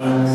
And